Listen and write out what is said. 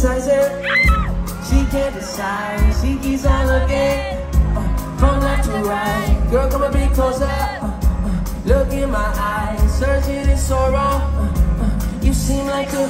She can't decide, she keeps on looking uh, from left to right. Girl, come a bit closer. Uh, uh, look in my eyes, searching in sorrow. Uh, uh, you seem like a